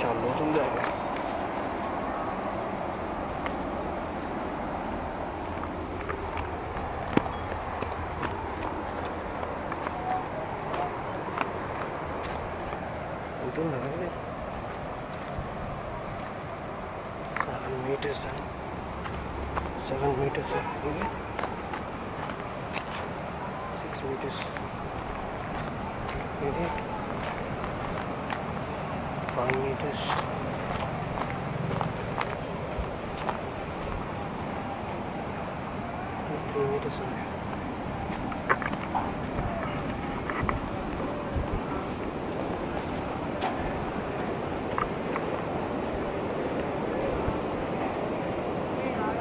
inşallah uzun değil. Seven meters. Seven meters. Six meters. Okay. 感じです。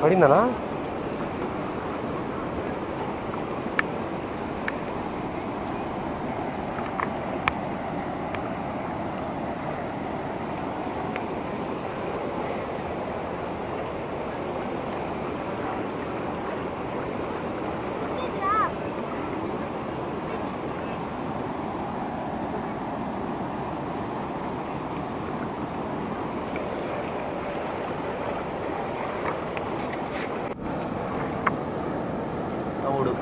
ありんだな。తమ్ముడు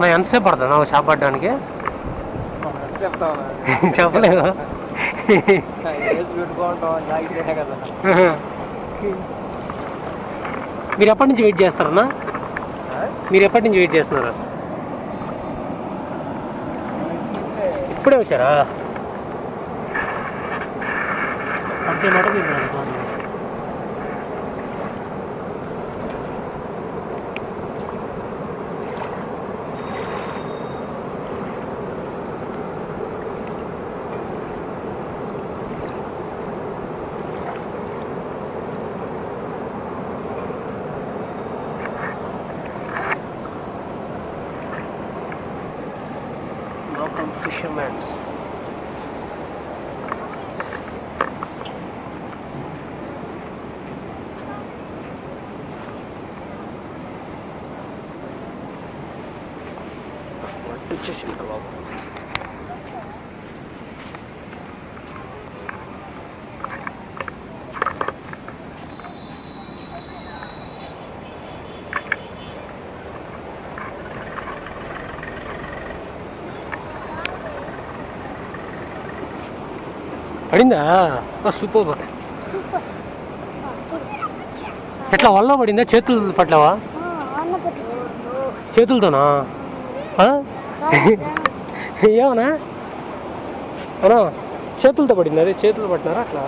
నా ఎంతసేపు పడుతుంది? నాకు చేప పడడానికి చెప్పలేదు? మీరు ఎప్పటి నుంచి వెయిట్ చేస్తారన్నా? మీరు ఎప్పటి నుంచి వెయిట్ చేస్తున్నారు? ఇప్పుడే వచ్చారా? అంతే మాట మీరు fishermen. Çiçek kılavuz. పడిందా? సూపర్ ఎట్లా వల్ల పడిందా? చేతులు పట్లవా చేతులతోనా? ఆ? ఏమన్నా? అనా చేతులతో పడింది? అదే చేతులు పట్టినారా? అట్లా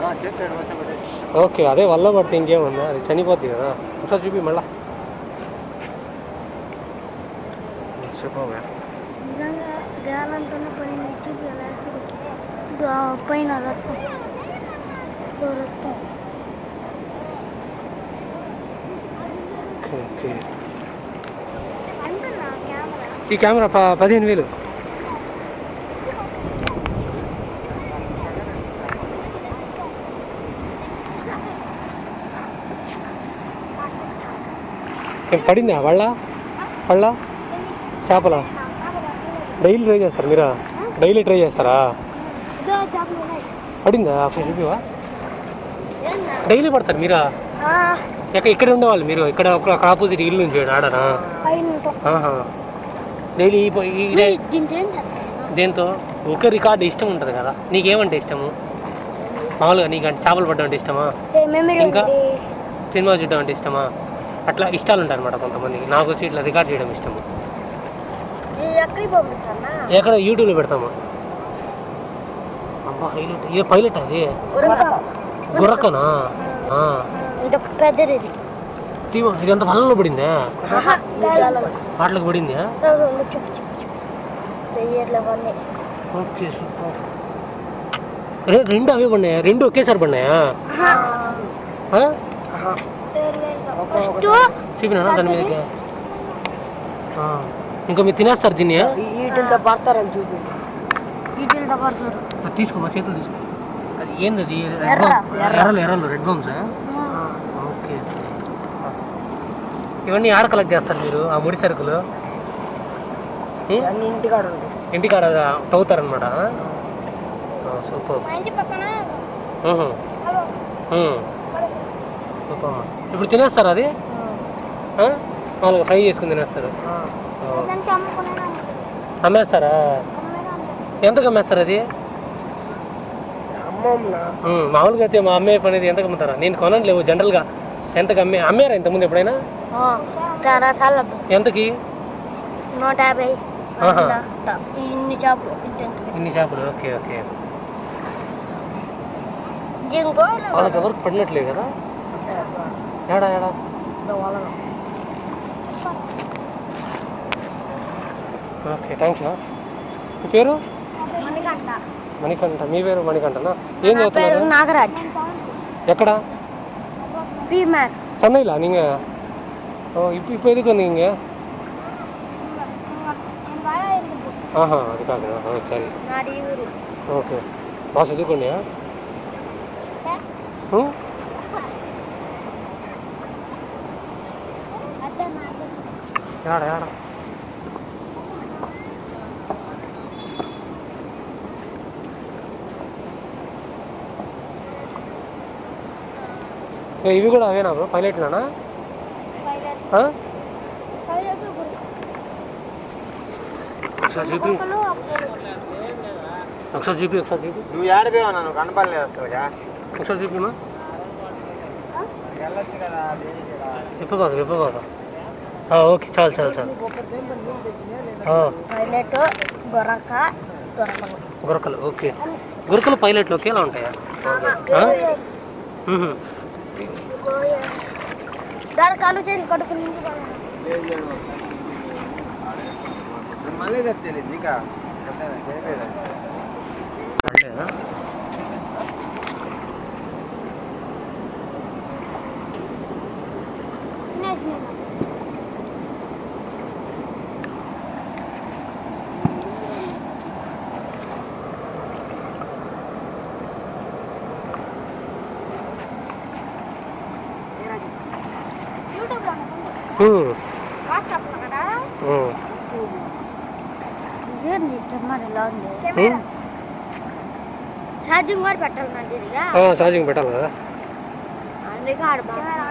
ఓకే అదే వల్ల పడితే ఇంకేముందా? అది చనిపోద్ది కదా. ఒకసారి చూపి మళ్ళా. పైన రక్తం. ఓకే. ఈ కెమెరా పదిహేను వేలు. పడిందా వాళ్ళ? వాళ్ళ? చేపల? డైలీ ట్రై చేస్తారు మీరా? డైలీ ట్రై చేస్తారా? పడిందా? డైలీ పడతారు మీరా? ఎక్కడ ఇక్కడ ఉండేవాళ్ళు మీరు? ఇక్కడ ఒక ఆపోజిట్ ఇల్లు నుంచి ఆడనా? డైలీ? దేంతో ఒకే రికార్డు ఇష్టం ఉంటుంది కదా. నీకేమంటే ఇష్టము? మామూలుగా నీకు అంటే చేపలు పడ్డం అంటే ఇష్టమా? ఇంకా? సినిమా చూడడం అంటే ఇష్టమా? అట్లా ఇష్టాలు ఉంటాయి అనమాట కొంతమందికి నాకు వచ్చి ఇట్లా రికార్డ్ చేయడం ఇష్టము. ఎక్కడ? యూట్యూబ్లో పెడతాము. హైలైట్ ఏ పైలట్ అది గుర్రకనా ఆ. ఇది ఇదంతా వలలో పడిందే. వాటికి పడిందా ఓకే సూపర్ రె- రెండు అవే పడినాయా రెండు ఒకేసారి పడినాయా చూపినా దాని మీదకి ఆ. ఇంకా మీరు తినేస్తారు దీన్ని వీటితో పడతారని చూపి వీటిలో పడతారు అది తీసుకో మా చేతులు తీసుకో. అది ఏంది అది ఎర్రలు ఎర్రలు రెడ్ బాంబ్స్ ఓకే ఇవన్నీ ఆడ కలెక్ట్ చేస్తారు మీరు ఆ ముడి సరుకులు? ఇంటికాడ తవ్వుతారనమాట సూపర్. సూపర్. ఇప్పుడు తినేస్తారా అది? మామూలుగా ఫ్రై చేసుకుని తినేస్తారు. అమ్మేస్తారా? ఎంతకు అమ్మేస్తారు అది. మామూలుగా అయితే మా అమ్మే పనేది ఎంతకు అమ్ముతారా? నేను కొనను లేవు జనరల్గా. ఎంతకు అమ్మే అమ్మారా ఇంతకుముందు ఎప్పుడైనా? ఎంతకి? నూట యాభై. ఇన్ని చేపలు ఇంత ఇన్ని చేపలు ఓకే ఓకే. ఇంకో వాళ్ళకి ఎవరికి పడినట్లే కదా? ఏడా ఏడా? ఓకే థ్యాంక్స్ మీ పేరు? మణికంట మణికంఠ మీ పేరు మణికంఠనా ఏం నా పేరు చదువుతున్నారు నాగరాజ్ ఎక్కడ பீமர் சென்னையில நீங்க ஓ இப்போ இப்போ எதுக்கு வந்தீங்க ఆహా అది కాదు ఆ, సరే నాది ఊరు ఓకే బాగా చదువుకోండియా ఉం? ఇవి కూడా అవేనా బ్రో పైలట్నా ఒకసారి చూపి. ఒకసారి చూపి ఒకసారి చూపి. నువ్వు ఏడపోయావు నన్ను కనపడలేదు అసలుగా ఒకసారి చూపిమా విప్పబాక విప్పబాక ఓకే చాలు చాలు చాలు. ఆ, పైలట్ దొరకలు గురకలు ఓకే. గురకలు పైలట్లు ఒకేలా ఉంటాయా? మ్మ్. దొరకాలు చేసి కడుపు నుంచి మళ్ళీ తెలియదు ఇంకా చేయలేదు పర్లేదా? యూట్యూబ్లో మ్మ్. వాట్సాప్లో కదా మ్మ్. ఏంది కెమెరా ఎలా ఉంది మ్మ్. ఛార్జింగ్ కూడా పెట్టాలి నాకు ఇదిగా ఆ, ఛార్జింగ్ పెట్టాలి కదా అందుకే ఆడ కెమెరా